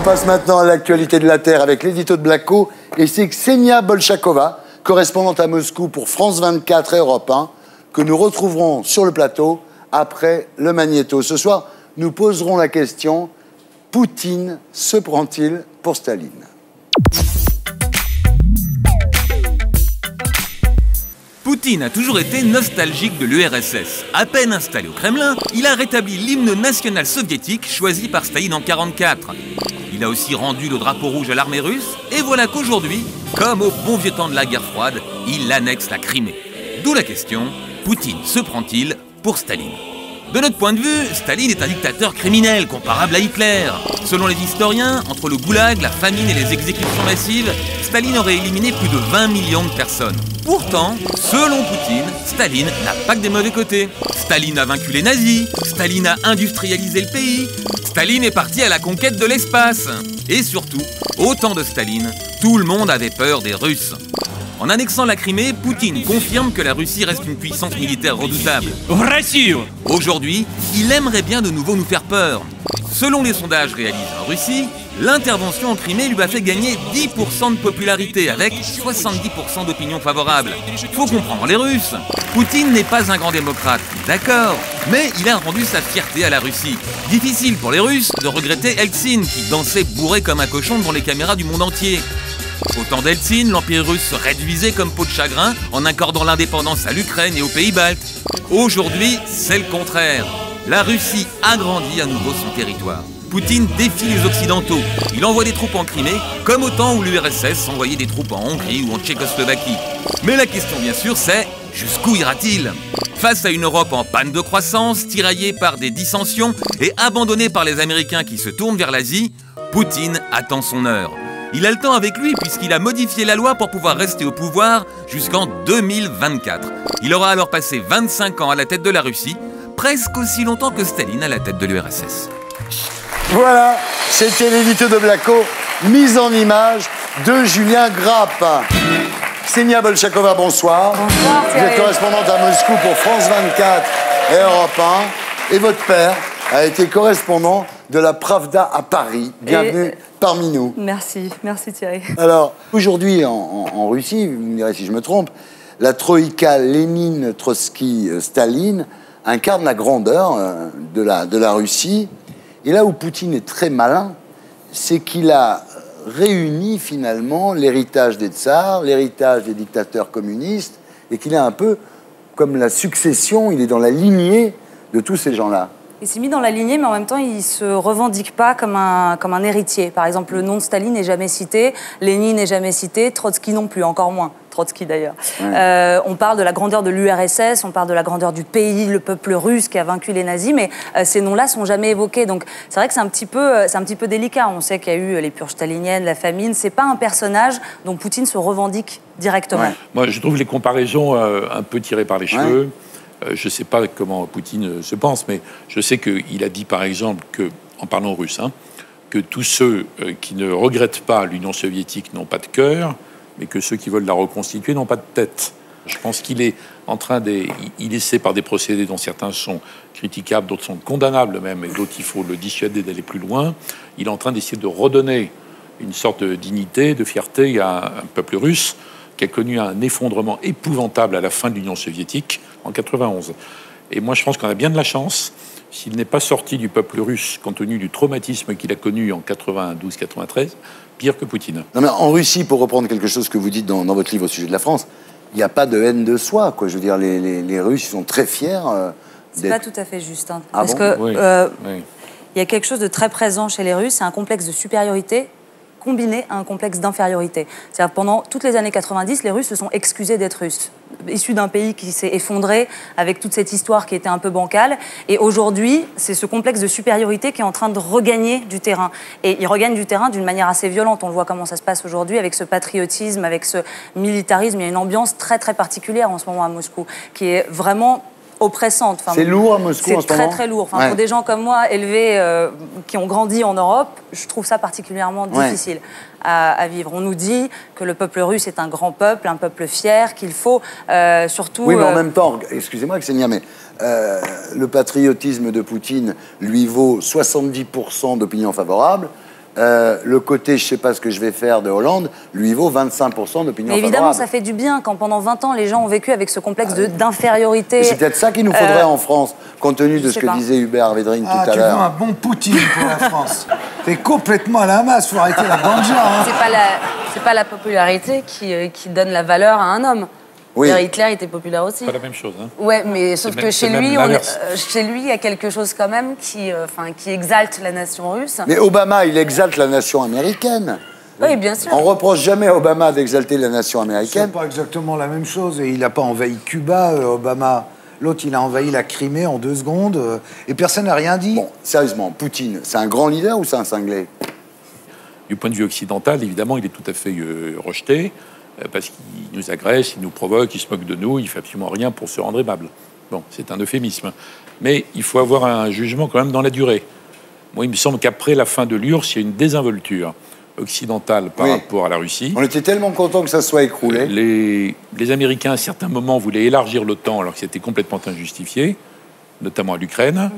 On passe maintenant à l'actualité de la Terre avec l'édito de Blacko. Et c'est Ksenia Bolchakova, correspondante à Moscou pour France 24 et Europe 1, que nous retrouverons sur le plateau après le magnéto. Ce soir, nous poserons la question Poutine se prend-il pour Staline? Poutine a toujours été nostalgique de l'URSS. À peine installé au Kremlin, il a rétabli l'hymne national soviétique choisi par Staline en 1944. Il a aussi rendu le drapeau rouge à l'armée russe, et voilà qu'aujourd'hui, comme au bon vieux temps de la guerre froide, il annexe la Crimée. D'où la question, Poutine se prend-il pour Staline? De notre point de vue, Staline est un dictateur criminel comparable à Hitler. Selon les historiens, entre le goulag, la famine et les exécutions massives, Staline aurait éliminé plus de 20 millions de personnes. Pourtant, selon Poutine, Staline n'a pas que des mauvais côtés. Staline a vaincu les nazis, Staline a industrialisé le pays, Staline est parti à la conquête de l'espace. Et surtout, au temps de Staline, tout le monde avait peur des Russes. En annexant la Crimée, Poutine confirme que la Russie reste une puissance militaire redoutable. Aujourd'hui, il aimerait bien de nouveau nous faire peur. Selon les sondages réalisés en Russie, l'intervention en Crimée lui a fait gagner 10% de popularité avec 70% d'opinion favorable. Faut comprendre les Russes. Poutine n'est pas un grand démocrate, d'accord, mais il a rendu sa fierté à la Russie. Difficile pour les Russes de regretter Eltsine qui dansait bourré comme un cochon devant les caméras du monde entier. Au temps d'Eltsine, l'Empire russe se réduisait comme peau de chagrin en accordant l'indépendance à l'Ukraine et aux pays baltes. Aujourd'hui, c'est le contraire. La Russie agrandit à nouveau son territoire. Poutine défie les Occidentaux. Il envoie des troupes en Crimée, comme au temps où l'URSS envoyait des troupes en Hongrie ou en Tchécoslovaquie. Mais la question, bien sûr, c'est jusqu'où ira-t-il? Face à une Europe en panne de croissance, tiraillée par des dissensions et abandonnée par les Américains qui se tournent vers l'Asie, Poutine attend son heure. Il a le temps avec lui puisqu'il a modifié la loi pour pouvoir rester au pouvoir jusqu'en 2024. Il aura alors passé 25 ans à la tête de la Russie, presque aussi longtemps que Staline à la tête de l'URSS. Voilà, c'était l'édito de Blacko, mise en image de Julien Grappe. Ksenia Bolchakova, bonsoir. Bonsoir, Vous êtes correspondante à Moscou pour France 24 et Europe 1. Et votre père a été correspondant de la Pravda à Paris. Bienvenue Et- parmi nous. Merci, merci Thierry. Alors, aujourd'hui, en, en- en Russie, vous me direz si je me trompe, la troïka Lénine, Trotsky, euh, Staline incarne la grandeur euh, de, la, de la Russie. Et là où Poutine est très malin, c'est qu'il a réuni finalement l'héritage des tsars, l'héritage des dictateurs communistes, et qu'il est un peu comme la succession, il est dans la lignée de tous ces gens-là. Il s'est mis dans la lignée, mais en même temps, il se revendique pas comme un, comme un héritier. Par exemple, le nom de Staline n'est jamais cité, Lénine n'est jamais cité, Trotsky non plus, encore moins. Trotsky d'ailleurs. Euh, on parle de la grandeur de l'URSS, on parle de la grandeur du pays, le peuple russe qui a vaincu les nazis, mais euh, ces noms-là sont jamais évoqués. Donc c'est vrai que c'est un petit peu, euh, c'est un petit peu délicat. On sait qu'il y a eu les purges staliniennes, la famine. C'est pas un personnage dont Poutine se revendique directement. Ouais. Moi, je trouve les comparaisons euh, un peu tirées par les cheveux. Euh, je ne sais pas comment Poutine se pense, mais je sais qu'il a dit, par exemple, que, en parlant russe, hein, que tous ceux qui ne regrettent pas l'Union soviétique n'ont pas de cœur, mais que ceux qui veulent la reconstituer n'ont pas de tête. Je pense qu'il est en train de... Il, essaie par des procédés dont certains sont critiquables, d'autres sont condamnables même, et d'autres il faut le dissuader d'aller plus loin. Il est en train d'essayer de redonner une sorte de dignité, de fierté à un peuple russe qui a connu un effondrement épouvantable à la fin de l'Union soviétique en 91. Et moi, je pense qu'on a bien de la chance s'il n'est pas sorti du peuple russe compte tenu du traumatisme qu'il a connu en 92-93, pire que Poutine. Non, mais en Russie, pour reprendre quelque chose que vous dites dans, dans votre livre au sujet de la France, il n'y a pas de haine de soi. Quoi. Je veux dire, les, les- les Russes sont très fiers. euh, C'est pas tout à fait juste. hein. Ah parce bon que Oui, euh, oui. il y a quelque chose de très présent chez les Russes, c'est un complexe de supériorité combiné à un complexe d'infériorité. C'est-à-dire pendant toutes les années 90, les Russes se sont excusés d'être Russes, issus d'un pays qui s'est effondré avec toute cette histoire qui était un peu bancale. Et aujourd'hui, c'est ce complexe de supériorité qui est en train de regagner du terrain. Et il regagne du terrain d'une manière assez violente. On voit comment ça se passe aujourd'hui avec ce patriotisme, avec ce militarisme. Il y a une ambiance très très particulière en ce moment à Moscou, qui est vraiment oppressante. Enfin, C'est lourd à Moscou en ce C'est très très lourd. Enfin, Ouais. Pour des gens comme moi, élevés, euh, qui ont grandi en Europe, je trouve ça particulièrement Ouais. difficile à, à vivre. On nous dit que le peuple russe est un grand peuple, un peuple fier, qu'il faut euh, surtout... Oui, mais en euh, même temps, excusez-moi, Ksenia, mais euh, le patriotisme de Poutine lui vaut 70% d'opinion favorable. Euh, le côté je sais pas ce que je vais faire de Hollande lui vaut 25% d'opinion évidemment, favorable. ça fait du bien quand pendant 20 ans, les gens ont vécu avec ce complexe de- d'infériorité. C'est peut-être ça qu'il nous faudrait Euh, en France, compte tenu de ce que pas. disait Hubert Védrine Ah, tout à tu veux un l'heure. bon Poutine pour la France. T'es complètement à la masse, faut arrêter la ganja. Hein. C'est pas la, c'est pas la popularité qui, euh, qui donne la valeur à un homme. Oui. D'ailleurs, Hitler était populaire aussi. Pas la même chose. Hein. Ouais, mais sauf C'est que même- chez c'est lui, on euh, chez lui, il y a quelque chose quand même qui, euh, enfin, qui exalte la nation russe. Mais Obama, il exalte la nation américaine. Oui, bien sûr. On reproche jamais à Obama d'exalter la nation C'est américaine. pas exactement la même chose. Et il n'a pas envahi Cuba, euh, Obama. L'autre, il a envahi la Crimée en deux secondes. euh, et personne n'a rien dit. Bon, sérieusement, Poutine, c'est un grand leader ou c'est un cinglé? Du point de vue occidental, évidemment, il est tout à fait euh, rejeté, euh, parce qu'il nous agresse, il nous provoque, il se moque de nous, il fait absolument rien pour se rendre aimable. Bon, c'est un euphémisme. Mais il faut avoir un jugement quand même dans la durée. Moi, il me semble qu'après la fin de l'URSS, il y a une désinvolture occidentale par Oui. rapport à la Russie. On était tellement contents que ça soit écroulé. Les, les Américains, à certains moments, voulaient élargir l'OTAN alors que c'était complètement injustifié, notamment à l'Ukraine,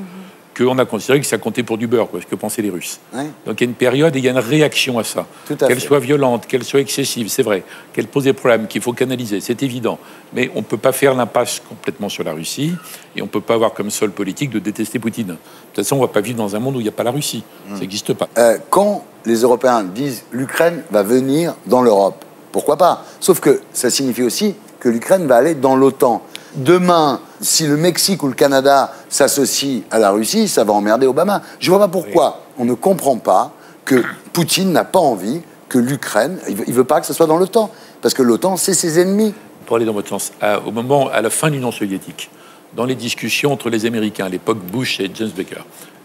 qu'on a considéré que ça comptait pour du beurre, quoi, ce que pensaient les Russes. Ouais. Donc il y a une période et il y a une réaction à ça. Qu'elle soit violente, qu'elle soit excessive, c'est vrai. Qu'elle pose des problèmes qu'il faut canaliser, c'est évident. Mais on ne peut pas faire l'impasse complètement sur la Russie et on ne peut pas avoir comme seule politique de détester Poutine. De toute façon, on ne va pas vivre dans un monde où il n'y a pas la Russie. Ça n'existe pas. Euh, quand les Européens disent l'Ukraine va venir dans l'Europe, pourquoi pas? Sauf que ça signifie aussi que l'Ukraine va aller dans l'OTAN. Demain, si le Mexique ou le Canada s'associent à la Russie, ça va emmerder Obama. Je ne vois pas pourquoi on ne comprend pas que Poutine n'a pas envie que l'Ukraine, il veut, il veut pas que ce soit dans l'OTAN, parce que l'OTAN, c'est ses ennemis. Pour aller dans votre sens, à- au moment, à la fin de l'Union soviétique, dans les discussions entre les Américains, à l'époque Bush et James Baker,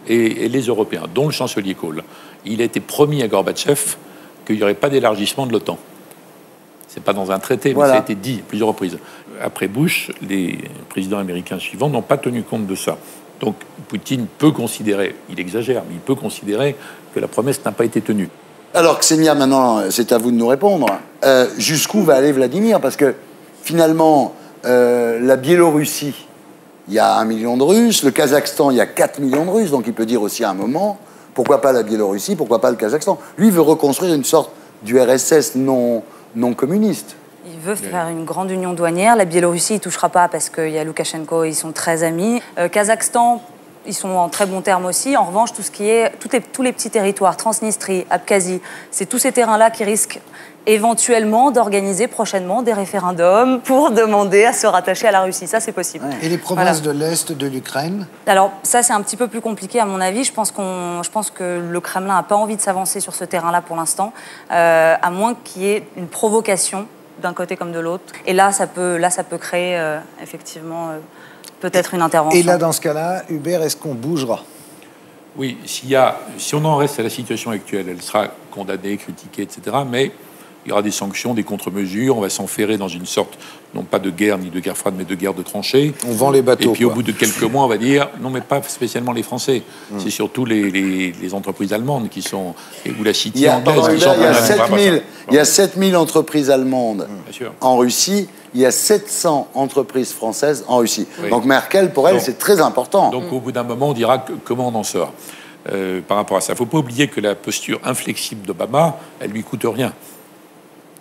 et, et les Européens, dont le chancelier Kohl, il a été promis à Gorbatchev qu'il n'y aurait pas d'élargissement de l'OTAN. C'est pas dans un traité, mais Voilà. ça a été dit à plusieurs reprises. Après Bush, les présidents américains suivants n'ont pas tenu compte de ça. Donc Poutine peut considérer, il exagère, mais il peut considérer que la promesse n'a pas été tenue. Alors, Ksenia, maintenant, c'est à vous de nous répondre. Euh, Jusqu'où va aller Vladimir? Parce que finalement, euh, la Biélorussie, il y a un million de Russes. Le Kazakhstan, il y a 4 millions de Russes. Donc, il peut dire aussi à un moment, pourquoi pas la Biélorussie, pourquoi pas le Kazakhstan? Lui, veut reconstruire une sorte du RSS non, non communiste. Il veut faire une grande union douanière. La Biélorussie, il touchera pas parce qu'il y a Loukachenko, ils sont très amis. Euh, Kazakhstan, ils sont en très bons termes aussi. En revanche, tout ce qui est toutes les- tous les petits territoires, Transnistrie, Abkhazie, c'est tous ces terrains-là qui risquent éventuellement d'organiser prochainement des référendums pour demander à se rattacher à la Russie. Ça, c'est possible. Et les provinces Voilà. de l'Est de l'Ukraine Alors ça c'est un petit peu plus compliqué à mon avis. Je pense qu'on, je pense que le Kremlin n'a pas envie de s'avancer sur ce terrain-là pour l'instant, euh, à moins qu'il y ait une provocation d'un côté comme de l'autre. Et là ça peut, là ça peut créer euh, effectivement euh, peut-être une intervention. Et là, dans ce cas-là, Hubert, est-ce qu'on bougera? Oui, s'il y a, si on en reste à la situation actuelle, elle sera condamnée, critiquée, etc. Mais il y aura des sanctions, des contre-mesures. On va s'enferrer dans une sorte, non pas de guerre ni de guerre froide, mais de guerre de tranchées. On vend les bateaux, Et puis au bout de quelques mois, on va dire, non, mais pas spécialement les Français. Hmm. C'est surtout les, les- les entreprises allemandes qui sont, ou la City il y a Non, non, pas 7000 ça. il y a 7000 entreprises allemandes sûr. en Russie. Il y a 700 entreprises françaises en Russie. Oui. Donc Merkel, pour elle, c'est très important. Donc au bout d'un moment, on dira que- comment on en sort euh, par rapport à ça. Il ne faut pas oublier que la posture inflexible d'Obama, elle lui coûte rien.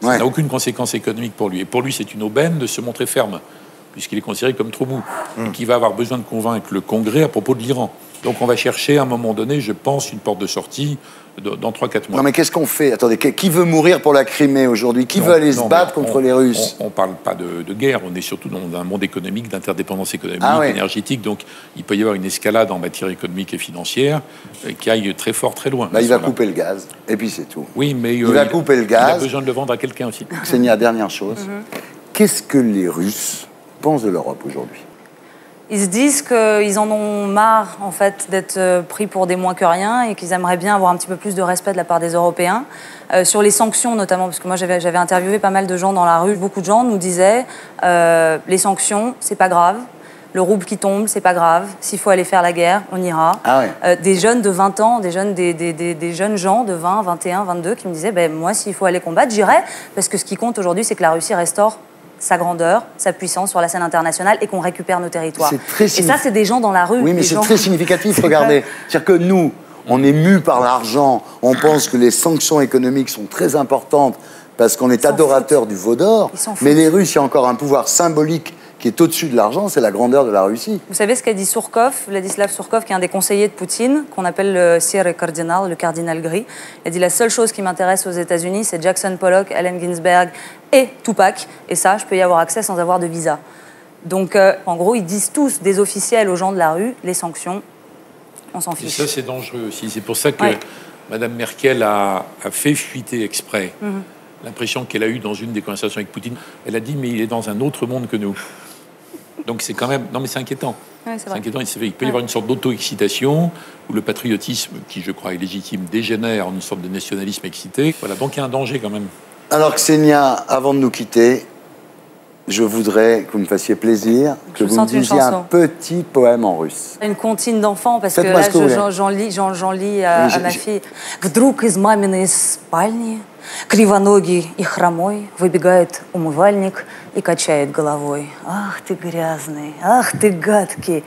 Ça Ouais. n'a aucune conséquence économique pour lui. Et pour lui, c'est une aubaine de se montrer ferme, puisqu'il est considéré comme trop mou. Donc il va avoir besoin de convaincre le Congrès à propos de l'Iran. Donc on va chercher à un moment donné, je pense, une porte de sortie dans 3-4 mois. Non mais qu'est-ce qu'on fait? Attendez, qui veut mourir pour la Crimée aujourd'hui? Qui Non, veut aller se battre contre on- les Russes? On ne parle pas de, de guerre, on est surtout dans un monde économique, d'interdépendance économique, Ah ouais. énergétique. Donc il peut y avoir une escalade en matière économique et financière euh, qui aille très fort, très loin. Bah, il va couper le gaz, et puis c'est tout. Oui, mais euh, Il va couper le Il a gaz. besoin de le vendre à quelqu'un aussi. Ksenia, dernière chose. Qu'est-ce que les Russes pensent de l'Europe aujourd'hui? Ils se disent qu'ils en ont marre en fait d'être euh, pris pour des moins que rien et qu'ils aimeraient bien avoir un petit peu plus de respect de la part des Européens. Euh, sur les sanctions notamment, parce que moi j'avais j'avais interviewé pas mal de gens dans la rue, beaucoup de gens nous disaient euh, les sanctions, c'est pas grave. Le rouble qui tombe, c'est pas grave. S'il faut aller faire la guerre, on ira. Ah ouais. Euh, des jeunes de 20 ans, des jeunes, des, des- des- des jeunes gens de 20, 21, 22 qui me disaient ben, Moi, s'il faut aller combattre, j'irai. Parce que ce qui compte aujourd'hui, c'est que la Russie restaure sa grandeur, sa puissance sur la scène internationale et qu'on récupère nos territoires. C'est très et ça, c'est des gens dans la rue. Oui, mais c'est gens- très significatif, regardez. C'est-à-dire que nous, On est mu par l'argent. On pense que les sanctions économiques sont très importantes parce qu'on est adorateur du veau d'or. Mais les Russes, il y a encore un pouvoir symbolique qui est au-dessus de l'argent, c'est la grandeur de la Russie. Vous savez ce qu'a dit Surkov, Vladislav Surkov, qui est un des conseillers de Poutine, qu'on appelle le Sierre cardinal, le cardinal gris. Il a dit la seule chose qui m'intéresse aux États-Unis, c'est Jackson Pollock, Allen Ginsberg et Tupac. Et ça, je peux y avoir accès sans avoir de visa. Donc, euh, en gros, ils disent tous, des officiels aux gens de la rue, les sanctions, on s'en Et fiche. ça, c'est dangereux aussi. C'est pour ça que Ouais. Madame Merkel a, a fait fuiter exprès Mhm. l'impression qu'elle a eue dans une des conversations avec Poutine. Elle a dit, mais il est dans un autre monde que nous. Donc c'est quand même... Non, mais c'est inquiétant. Ouais, c'est inquiétant. Il peut y avoir une sorte d'auto-excitation où le patriotisme, qui je crois est légitime, dégénère en une sorte de nationalisme excité. Voilà, donc il y a un danger quand même. Alors Xenia, avant de nous quitter, je voudrais que vous me fassiez plaisir, que Je vous me disiez un petit poème en russe. Une comptine d'enfants, parce que là, j'en lis, j'en- lis à, j'ai- à ma fille. Кривоногий и хромой выбегает умывальник и качает головой. Ах ты грязный, ах ты гадкий,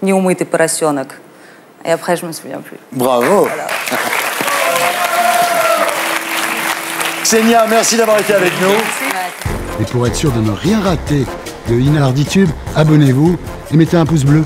неумытый поросенок. Me souviens plus. Bravo Xenia, merci d'avoir été avec nous. Et pour être sûr de ne rien rater de Inalarditube, abonnez-vous et mettez un pouce bleu.